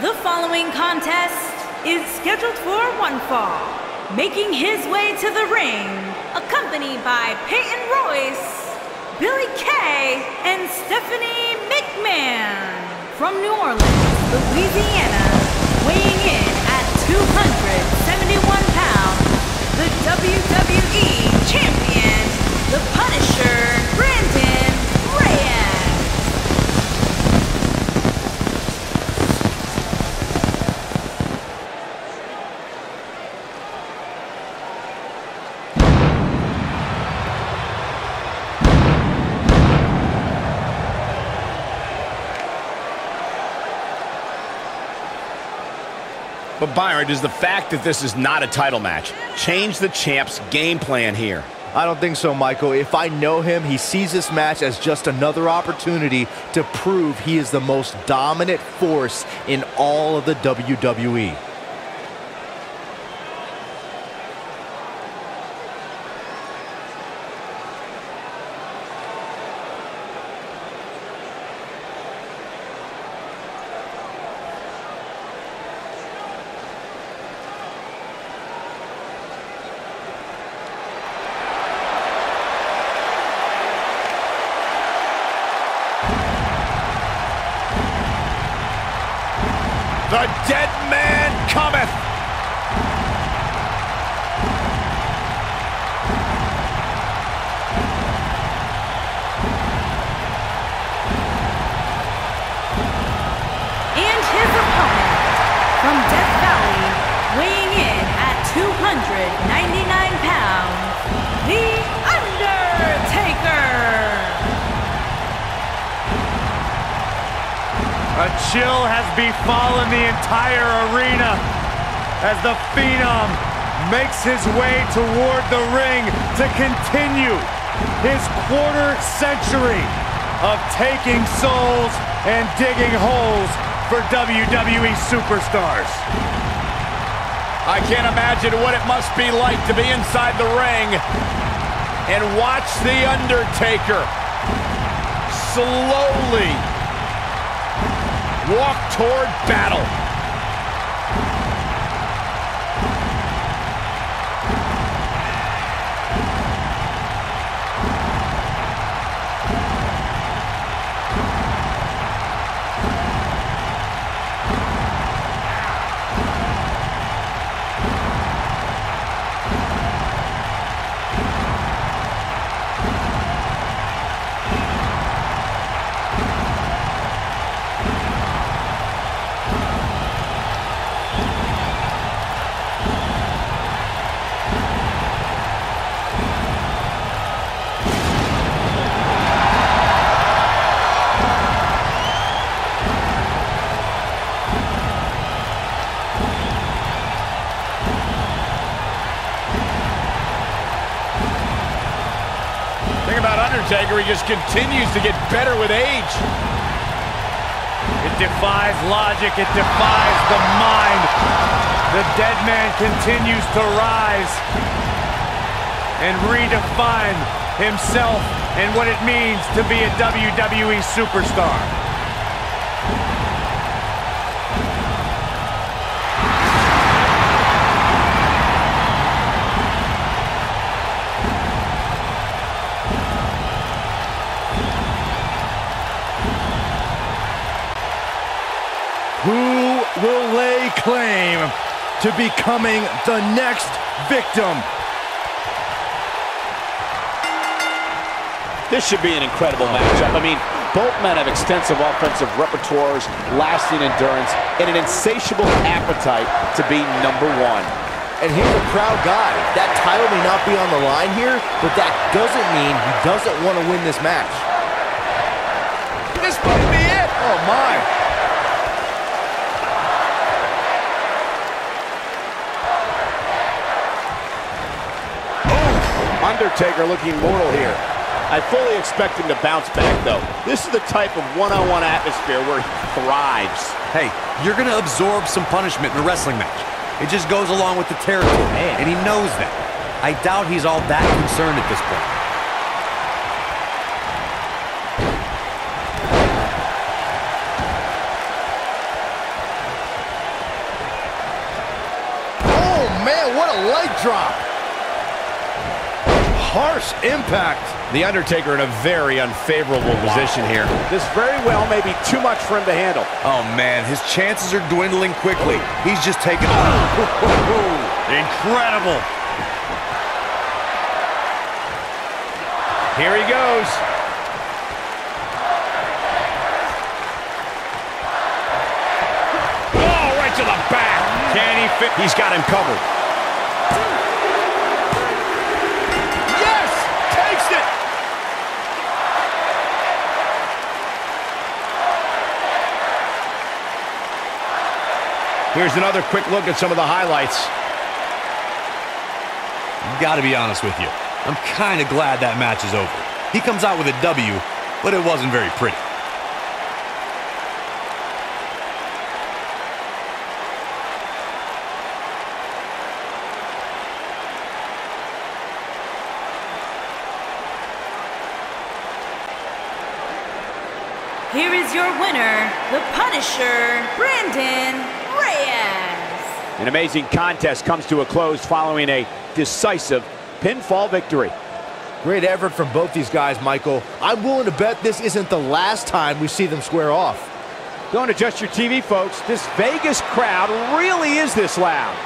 The following contest is scheduled for one fall. Making his way to the ring, accompanied by Peyton Royce, Billie Kay, and Stephanie McMahon. From New Orleans, Louisiana, weighing in at 271 pounds, the WWE Champion, the Punisher, Brandon Reyes. But Byron, does the fact that this is not a title match change the champ's game plan here? I don't think so, Michael. If I know him, he sees this match as just another opportunity to prove he is the most dominant force in all of the. WWE. The dead man cometh! Chill has befallen the entire arena as the Phenom makes his way toward the ring to continue his quarter century of taking souls and digging holes for WWE superstars. I can't imagine what it must be like to be inside the ring and watch The Undertaker slowly walk toward battle. Undertaker, he just continues to get better with age. It defies logic. It defies the mind. The dead man continues to rise and redefine himself and what it means to be a WWE superstar. Claim to becoming the next victim? This should be an incredible matchup. I mean, both men have extensive offensive repertoires, lasting endurance, and an insatiable appetite to be number one. And he's a proud guy. That title may not be on the line here, but that doesn't mean he doesn't want to win this match. This might be it. Oh, my. Undertaker looking mortal here. I fully expect him to bounce back, though. This is the type of one-on-one -on -one atmosphere where he thrives. Hey, you're going to absorb some punishment in a wrestling match. It just goes along with the territory, Man. and he knows that. I doubt he's all that concerned at this point. Oh, man, what a leg drop. Harsh impact. The Undertaker in a very unfavorable position here. This very well may be too much for him to handle. Oh, man, his chances are dwindling quickly. He's just taking a... Incredible. Here he goes. Oh, right to the back. Can he fit? He's got him covered. Here's another quick look at some of the highlights. Gotta be honest with you. I'm kind of glad that match is over. He comes out with a W, but it wasn't very pretty. Here is your winner, the Punisher, Brandon Reyes. An amazing contest comes to a close following a decisive pinfall victory. Great effort from both these guys, Michael. I'm willing to bet this isn't the last time we see them square off. Don't adjust your TV, folks. This Vegas crowd really is this loud.